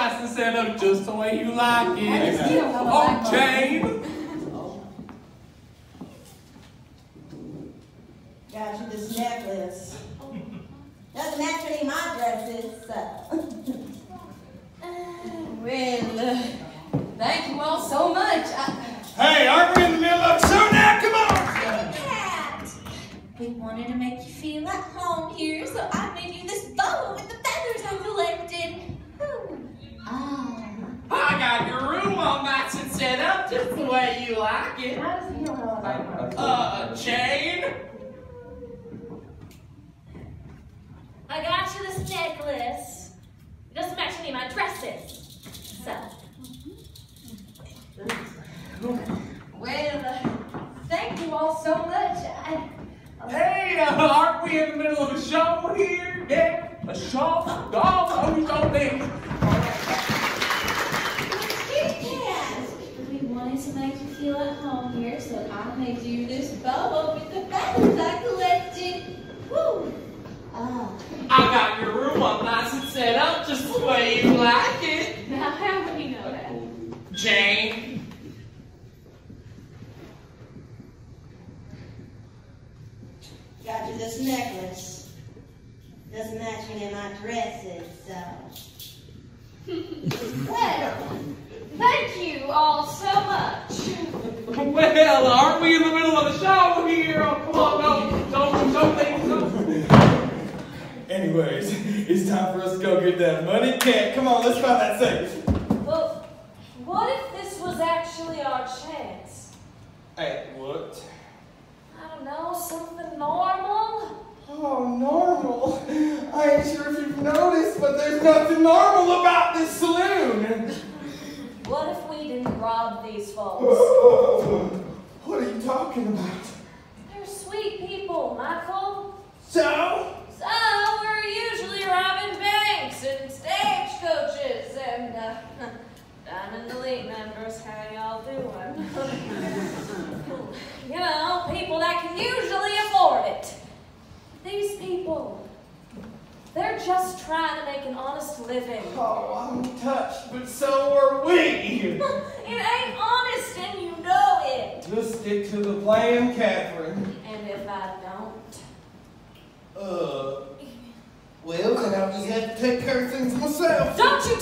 got your nice and set up just the way you like it. just don't Oh, Jane. Got you this necklace. Doesn't match any of my dresses, so. Well, uh, thank you all so much. I, Hey, aren't we in the middle of a show now? Come on! Cat! We wanted to make you feel at home here, so I made you this bow with the feathers I collected. Whew. Ah. I got your room all nice and set up just the way you like it. How does he know how I like Uh, Jane. I got you this necklace. It doesn't match any of my dresses. So, well, uh, thank you all so much. I, Hey, uh, aren't we in the middle of a show here? Yeah, a show? Dog, oh, so big. Cat! we wanted to make you at home here, so I made you this bow with the feathers I collected. Woo! Ah. I got your room all nice and set up just the way you like it. Now, how do we know that? Jane. Got you this necklace. Doesn't match any of my dresses, so. Well, thank you all so much. Well, aren't we in the middle of a show here? Oh, come on, no, don't, don't think so. Anyways, it's time for us to go get that money. Can't. Come on, let's find that safe. Well, what if this was actually our chance? Hey, what? I don't know, something normal? Oh, normal. I ain't sure if you've noticed, but there's nothing normal about this saloon. Didn't rob these folks? What are you talking about? They're sweet people, Michael. So? So, we're usually robbing banks and stagecoaches and, uh, Diamond Elite members, how y'all doing? you know, people that can usually afford it. These people, they're just trying to make an honest living. Oh, I'm touched, but so are we. It ain't honest and you know it. Just stick to the plan, Katherine. And if I don't, Uh, well, then I'll just have to take care of things myself. don't you